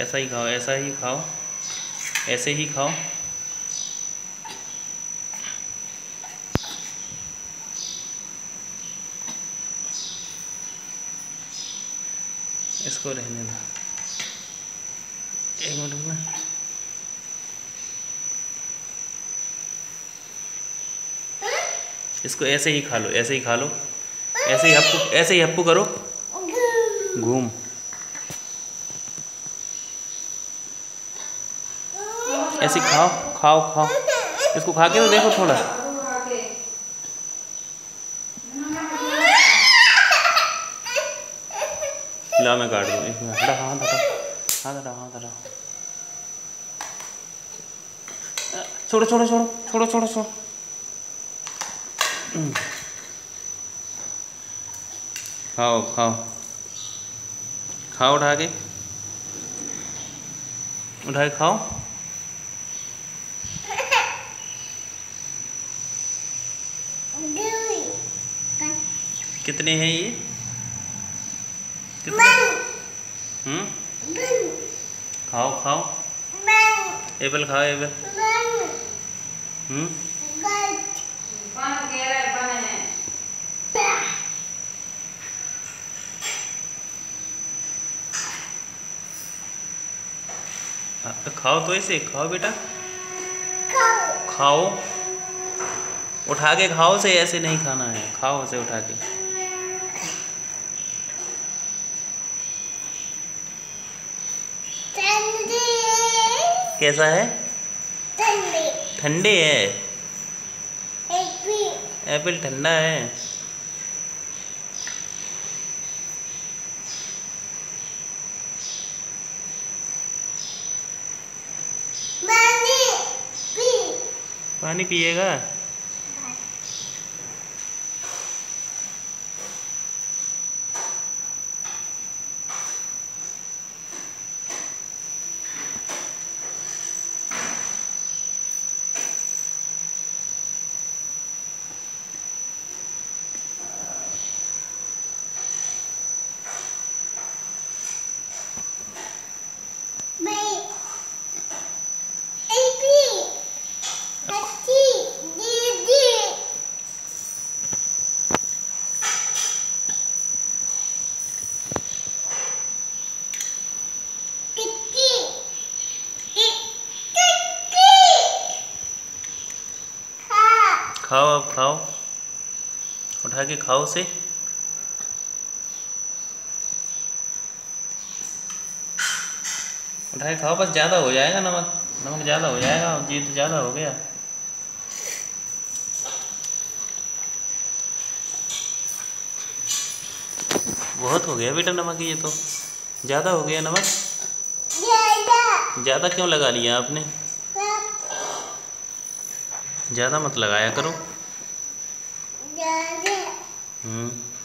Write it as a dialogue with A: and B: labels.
A: ऐसा ही खाओ, ऐसा ही खाओ, ऐसे ही खाओ। इसको रहने दो। एक मिनट में इसको ऐसे ही खा लो, ऐसे ही खा लो, ऐसे ही हप्पू, ऐसे ही हप्पू करो। घूम। ऐसे खाओ खाओ खाओ। इसको खा के तो देखो थोड़ा। ला मैं काट दूँ इसमें हटा हाथ हटा हाथ हटा हाथ हटा छोड़ो छोड़ो छोड़ो छोड़ो छोड़ो छोड़ो। खाओ खाओ। खाओ, उठा के। उठा के खाओ। कितने हैं ये? कितने? हम्म? खाओ खाओ। एप्पल खाओ एप्पल। हम्म? हाँ, तो खाओ तो ऐसे खाओ बेटा। खाओ। उठा के खाओ से ऐसे नहीं खाना है। खाओ से उठा के। कैसा है? ठंडे। है? एप्पल ठंडा है। पानी पिएगा? खाओ अब खाओ। उठा के खाओ से उठा के खाओ बस ज़्यादा हो जाएगा नमक। नमक ज़्यादा हो जाएगा जी तो ज़्यादा हो गया। बहुत हो गया बेटा नमक ये तो। ज़्यादा हो गया नमक। ज़्यादा क्यों लगा लिया आपने? ज़्यादा मत लगाया करो। हम्म।